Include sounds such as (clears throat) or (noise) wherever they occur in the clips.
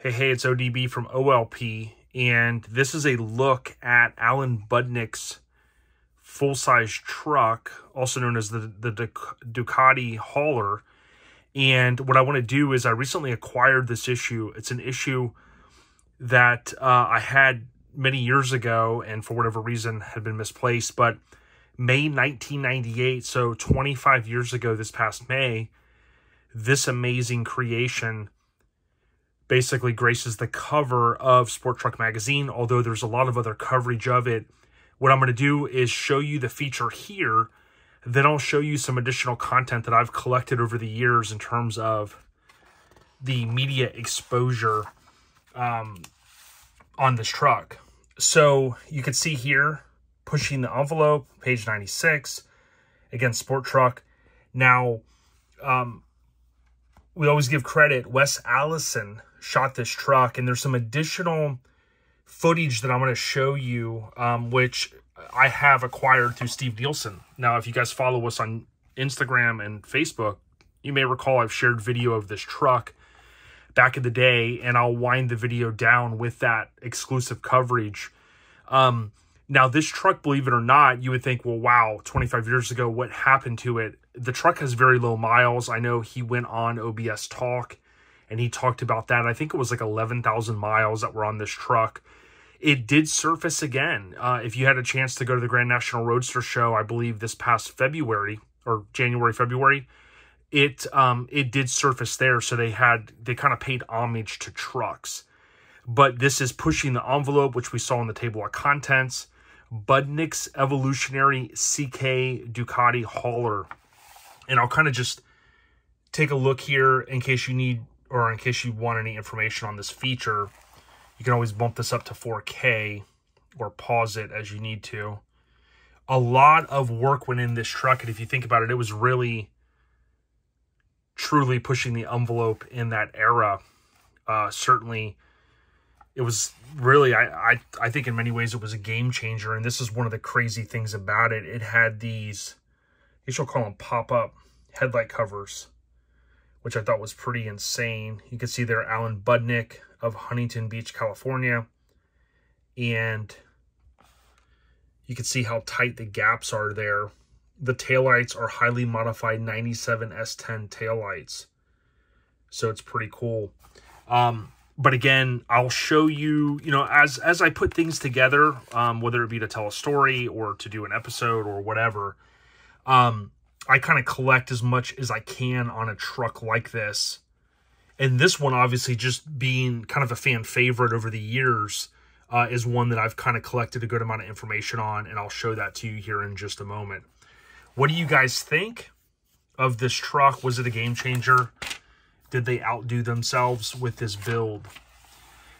Hey, hey, it's ODB from OLP, and this is a look at Alan Budnik's full-size truck, also known as the, the Ducati Hauler. And what I want to do is I recently acquired this issue. It's an issue that uh, I had many years ago and for whatever reason had been misplaced. But May 1998, so 25 years ago this past May, this amazing creation basically graces the cover of Sport Truck Magazine, although there's a lot of other coverage of it. What I'm going to do is show you the feature here, then I'll show you some additional content that I've collected over the years in terms of the media exposure um, on this truck. So you can see here, pushing the envelope, page 96, again, Sport Truck. Now, um, we always give credit. Wes Allison shot this truck, and there's some additional footage that I'm going to show you, um, which I have acquired through Steve Nielsen. Now, if you guys follow us on Instagram and Facebook, you may recall I've shared video of this truck back in the day, and I'll wind the video down with that exclusive coverage. Um, now, this truck, believe it or not, you would think, well, wow, 25 years ago, what happened to it? The truck has very low miles. I know he went on OBS Talk and he talked about that. I think it was like 11,000 miles that were on this truck. It did surface again. Uh, if you had a chance to go to the Grand National Roadster Show, I believe this past February or January, February, it um, it did surface there. So they had they kind of paid homage to trucks. But this is pushing the envelope, which we saw in the table of contents. Budnik's Evolutionary CK Ducati Hauler. And I'll kind of just take a look here in case you need or in case you want any information on this feature. You can always bump this up to 4K or pause it as you need to. A lot of work went in this truck, and if you think about it, it was really truly pushing the envelope in that era. Uh, certainly it was really I, I I think in many ways it was a game changer and this is one of the crazy things about it it had these I guess you shall call them pop-up headlight covers which I thought was pretty insane. You can see there Alan Budnik of Huntington Beach California. And you can see how tight the gaps are there. The taillights are highly modified 97 S10 taillights. So it's pretty cool. Um but again, I'll show you, you know, as as I put things together, um, whether it be to tell a story or to do an episode or whatever, um, I kind of collect as much as I can on a truck like this. And this one, obviously, just being kind of a fan favorite over the years, uh, is one that I've kind of collected a good amount of information on, and I'll show that to you here in just a moment. What do you guys think of this truck? Was it a game changer? did they outdo themselves with this build?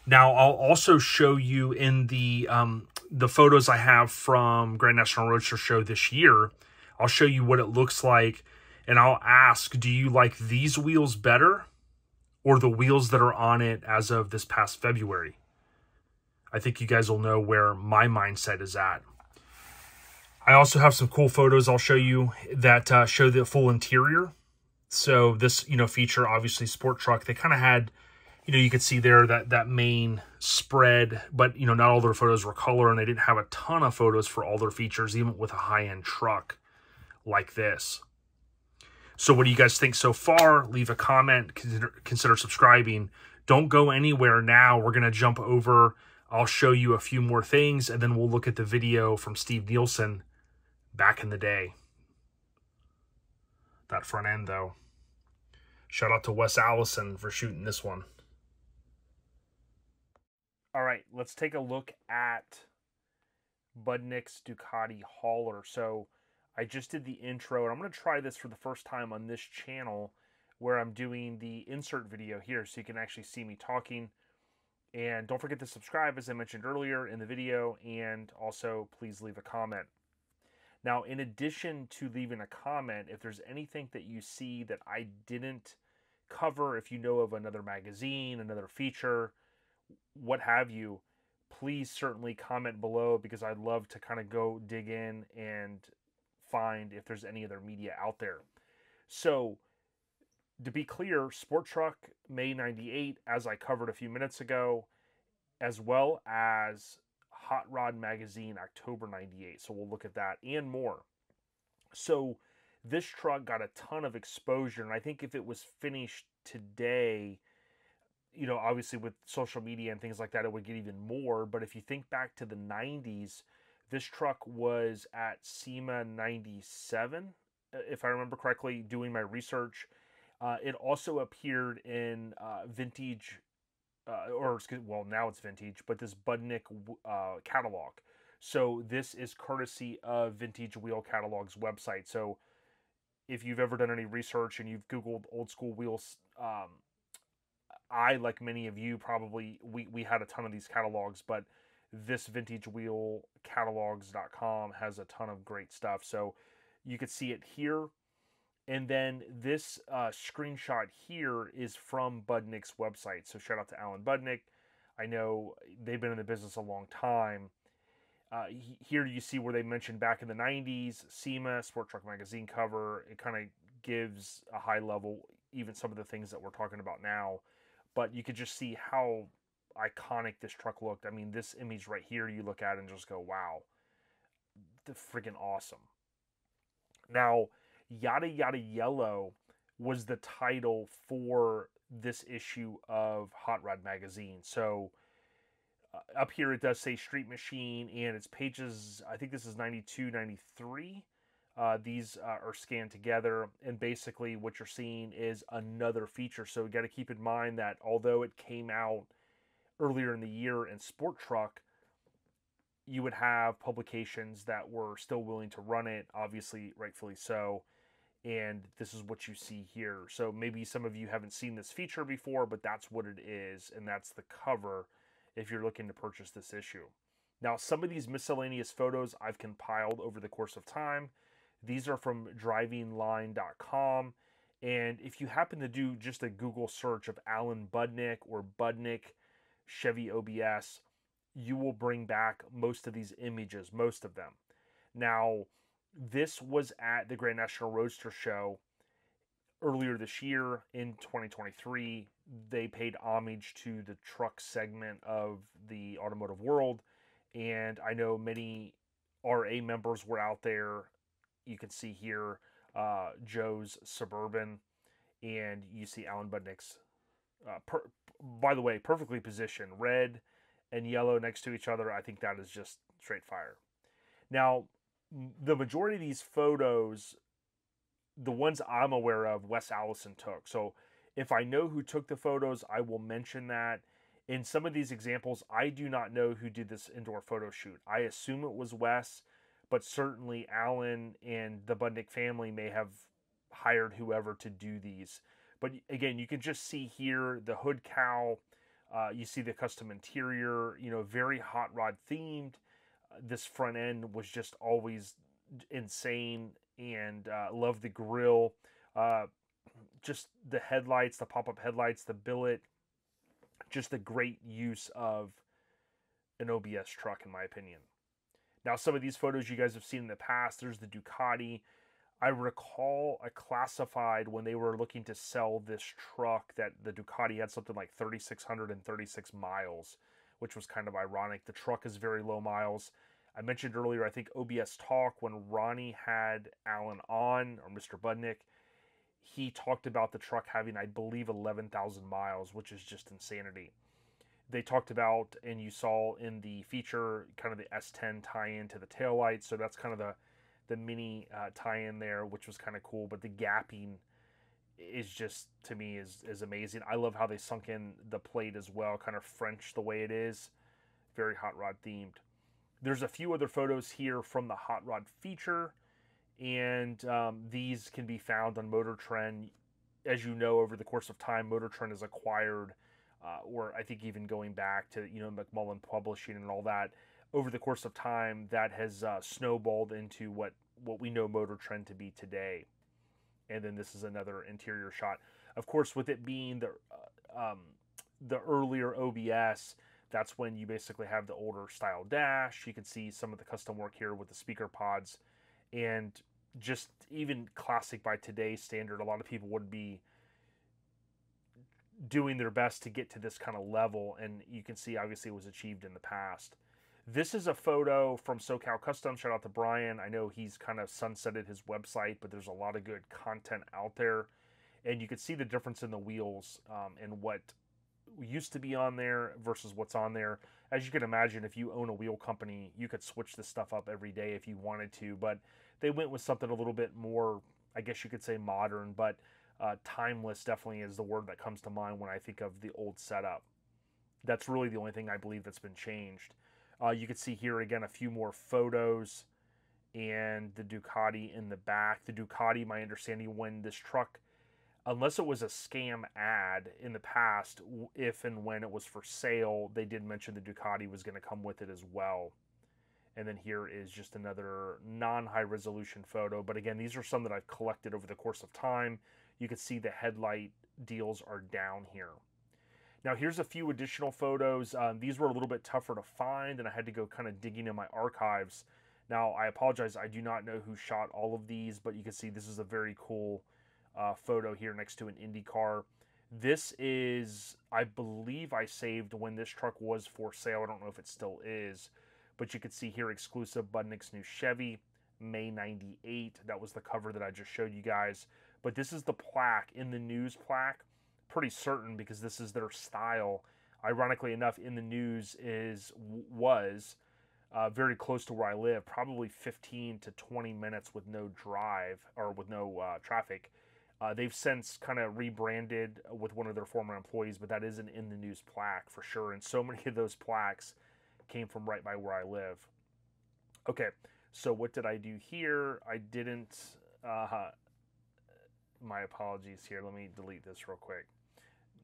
Now, I'll also show you in the um, the photos I have from Grand National Roadster Show this year. I'll show you what it looks like, and I'll ask, do you like these wheels better or the wheels that are on it as of this past February? I think you guys will know where my mindset is at. I also have some cool photos I'll show you that uh, show the full interior so this, you know, feature, obviously sport truck, they kind of had, you know, you could see there that, that main spread, but, you know, not all their photos were color and they didn't have a ton of photos for all their features, even with a high-end truck like this. So what do you guys think so far? Leave a comment, consider, consider subscribing. Don't go anywhere now. We're going to jump over. I'll show you a few more things, and then we'll look at the video from Steve Nielsen back in the day that front end though. Shout out to Wes Allison for shooting this one. All right, let's take a look at Budnik's Ducati Hauler. So I just did the intro, and I'm going to try this for the first time on this channel where I'm doing the insert video here so you can actually see me talking. And don't forget to subscribe, as I mentioned earlier in the video, and also please leave a comment. Now, in addition to leaving a comment, if there's anything that you see that I didn't cover, if you know of another magazine, another feature, what have you, please certainly comment below because I'd love to kind of go dig in and find if there's any other media out there. So, to be clear, Sport Truck May 98, as I covered a few minutes ago, as well as Hot Rod Magazine October 98. So we'll look at that and more. So this truck got a ton of exposure, and I think if it was finished today, you know, obviously with social media and things like that, it would get even more. But if you think back to the 90s, this truck was at SEMA 97, if I remember correctly, doing my research. Uh, it also appeared in uh, vintage, uh, or well, now it's vintage, but this Budnik uh, catalog. So this is courtesy of Vintage Wheel Catalog's website. So if you've ever done any research and you've Googled old school wheels, um, I, like many of you, probably we, we had a ton of these catalogs, but this vintage wheel catalogs.com has a ton of great stuff. So you could see it here. And then this uh, screenshot here is from Budnik's website. So shout out to Alan Budnik. I know they've been in the business a long time. Uh, here you see where they mentioned back in the 90s, SEMA, Sport Truck Magazine cover. It kind of gives a high level, even some of the things that we're talking about now but you could just see how iconic this truck looked. I mean, this image right here, you look at and just go, wow, the freaking awesome. Now, Yada Yada Yellow was the title for this issue of Hot Rod Magazine. So uh, up here it does say Street Machine, and its pages, I think this is 92, 93. Uh, these uh, are scanned together, and basically what you're seeing is another feature. So you got to keep in mind that although it came out earlier in the year in Sport Truck, you would have publications that were still willing to run it, obviously, rightfully so. And this is what you see here. So maybe some of you haven't seen this feature before, but that's what it is, and that's the cover if you're looking to purchase this issue. Now, some of these miscellaneous photos I've compiled over the course of time these are from drivingline.com. And if you happen to do just a Google search of Alan Budnick or Budnik Chevy OBS, you will bring back most of these images, most of them. Now, this was at the Grand National Roadster Show earlier this year in 2023. They paid homage to the truck segment of the automotive world. And I know many RA members were out there you can see here uh, Joe's Suburban, and you see Alan Budnik's. Uh, per, by the way, perfectly positioned, red and yellow next to each other. I think that is just straight fire. Now, the majority of these photos, the ones I'm aware of, Wes Allison took. So if I know who took the photos, I will mention that. In some of these examples, I do not know who did this indoor photo shoot. I assume it was Wes but certainly Alan and the Budnik family may have hired whoever to do these. But again, you can just see here the hood cowl. Uh, you see the custom interior, you know, very hot rod themed. Uh, this front end was just always insane and uh, love the grill. Uh, just the headlights, the pop up headlights, the billet, just a great use of an OBS truck, in my opinion. Now, some of these photos you guys have seen in the past, there's the Ducati. I recall a classified when they were looking to sell this truck that the Ducati had something like 3,636 miles, which was kind of ironic. The truck is very low miles. I mentioned earlier, I think OBS Talk, when Ronnie had Alan on, or Mr. Budnik, he talked about the truck having, I believe, 11,000 miles, which is just insanity they talked about and you saw in the feature kind of the S10 tie-in to the taillights. So that's kind of the the mini uh, tie-in there, which was kind of cool. But the gapping is just to me is is amazing. I love how they sunk in the plate as well, kind of French the way it is, very hot rod themed. There's a few other photos here from the hot rod feature, and um, these can be found on Motor Trend. As you know, over the course of time, Motor Trend has acquired uh, or I think even going back to you know McMullen Publishing and all that over the course of time, that has uh, snowballed into what what we know Motor Trend to be today. And then this is another interior shot. Of course, with it being the uh, um, the earlier OBS, that's when you basically have the older style dash. You can see some of the custom work here with the speaker pods, and just even classic by today's standard. A lot of people would be doing their best to get to this kind of level. And you can see, obviously, it was achieved in the past. This is a photo from SoCal Custom. Shout out to Brian. I know he's kind of sunsetted his website, but there's a lot of good content out there. And you can see the difference in the wheels um, and what used to be on there versus what's on there. As you can imagine, if you own a wheel company, you could switch this stuff up every day if you wanted to. But they went with something a little bit more, I guess you could say modern, but uh, timeless definitely is the word that comes to mind when I think of the old setup. That's really the only thing I believe that's been changed. Uh, you can see here again a few more photos and the Ducati in the back. The Ducati, my understanding, when this truck unless it was a scam ad in the past, if and when it was for sale, they did mention the Ducati was going to come with it as well. And then here is just another non high resolution photo. But again, these are some that I've collected over the course of time. You can see the headlight deals are down here. Now, here's a few additional photos. Um, these were a little bit tougher to find, and I had to go kind of digging in my archives. Now, I apologize, I do not know who shot all of these, but you can see this is a very cool uh, photo here next to an Indy car. This is, I believe I saved when this truck was for sale. I don't know if it still is, but you can see here exclusive Budnik's new Chevy, May 98. That was the cover that I just showed you guys. But this is the plaque in the news plaque. Pretty certain because this is their style. Ironically enough, in the news is was uh, very close to where I live, probably 15 to 20 minutes with no drive or with no uh, traffic uh, they've since kind of rebranded with one of their former employees, but that is an in the news plaque for sure. And so (laughs) many of those plaques came from right by where I live. Okay, so what did I do here? I didn't. Uh, my apologies here. Let me delete this real quick.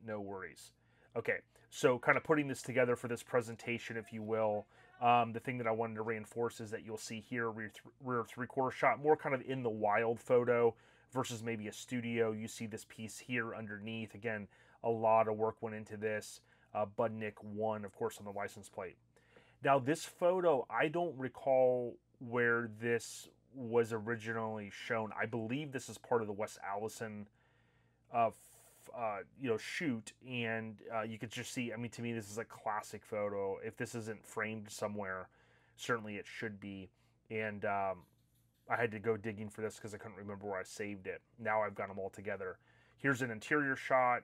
No worries. Okay, so kind of putting this together for this presentation, if you will. Um, the thing that I wanted to reinforce is that you'll see here rear, th- rear three quarter shot, more kind of in the wild photo versus maybe a studio. You see this piece here underneath. Again, a lot of work went into this. Uh, Budnik 1, of course, on the license plate. Now, this photo, I don't recall where this was originally shown. I believe this is part of the Wes Allison, uh, uh, you know, shoot, and uh, you could just see. I mean, to me, this is a classic photo. If this isn't framed somewhere, certainly it should be. And um, I had to go digging for this because I couldn't remember where I saved it. Now I've got them all together. Here's an interior shot.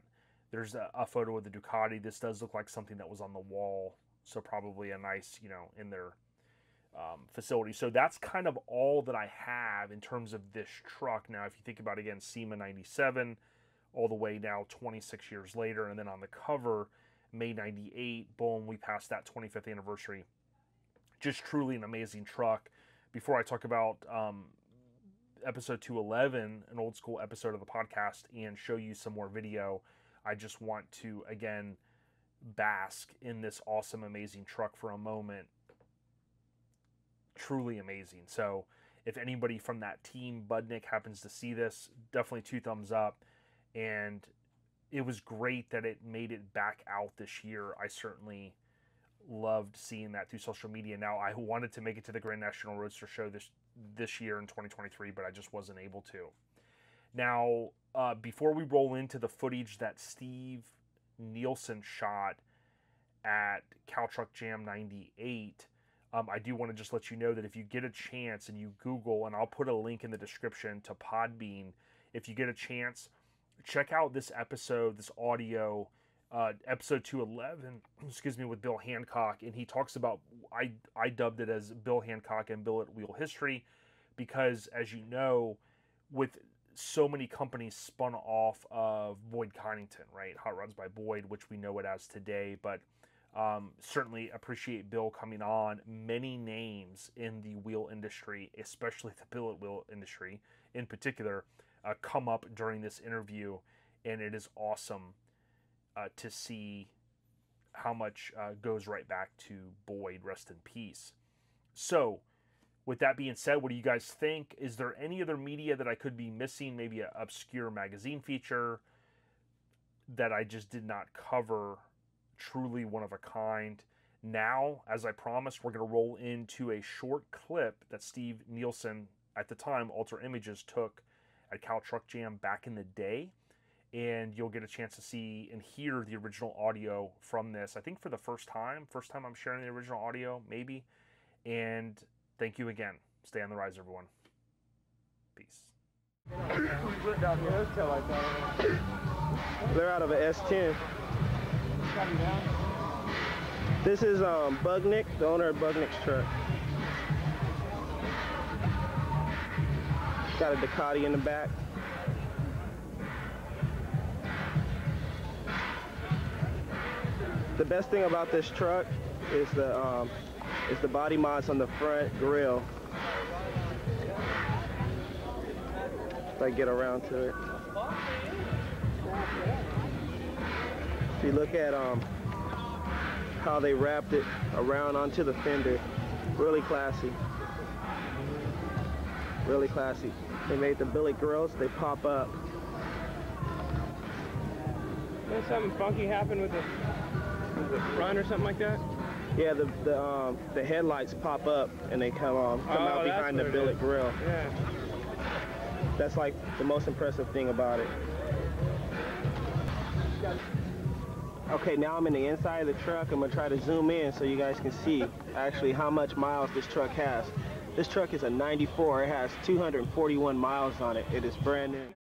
There's a, a, photo of the Ducati. This does look like something that was on the wall, so probably a nice, you know, in their um, facility. So that's kind of all that I have in terms of this truck. Now, if you think about again, SEMA 97, all the way now 26 years later, and then on the cover, May 98, boom, we passed that 25th anniversary. Just truly an amazing truck before I talk about um, episode 211, an old school episode of the podcast, and show you some more video, I just want to again bask in this awesome, amazing truck for a moment. Truly amazing. So, if anybody from that team, Budnik, happens to see this, definitely two thumbs up. And it was great that it made it back out this year. I certainly loved seeing that through social media. Now I wanted to make it to the Grand National Roadster Show this this year in 2023, but I just wasn't able to. Now, uh, before we roll into the footage that Steve Nielsen shot at Cal Truck Jam 98, um, I do want to just let you know that if you get a chance and you Google, and I'll put a link in the description to Podbean, if you get a chance, check out this episode, this audio uh, episode 211, (clears throat) excuse me, with Bill Hancock, and he talks about, I, I dubbed it as Bill Hancock and Billet Wheel History, because as you know, with so many companies spun off of Boyd Coddington, right? Hot Rods by Boyd, which we know it as today, but um, certainly appreciate Bill coming on. Many names in the wheel industry, especially the billet wheel industry in particular, uh, come up during this interview, and it is awesome uh, to see how much uh, goes right back to Boyd, rest in peace. So, with that being said, what do you guys think? Is there any other media that I could be missing? Maybe an obscure magazine feature that I just did not cover? Truly one of a kind. Now, as I promised, we're going to roll into a short clip that Steve Nielsen, at the time, Alter Images, took at Cal Truck Jam back in the day and you'll get a chance to see and hear the original audio from this. I think for the first time, first time I'm sharing the original audio, maybe. And thank you again. Stay on the rise, everyone. Peace. They're out of an S10. This is um, Budnik, the owner of Budnik's truck. Got a Ducati in the back. The best thing about this truck is the um, is the body mods on the front grille. If I get around to it. If you look at um, how they wrapped it around onto the fender, really classy. Really classy. They made the billet grills, they pop up. Did something funky happen with the, with the front or something like that? Yeah, the the um, the headlights pop up and they come um, come Oh, out behind the billet grill. Yeah. That's like the most impressive thing about it. Okay, now I'm in the inside of the truck. I'm gonna try to zoom in so you guys can see actually how much miles this truck has. This truck is a 94. It has 241 miles on it. It is brand new.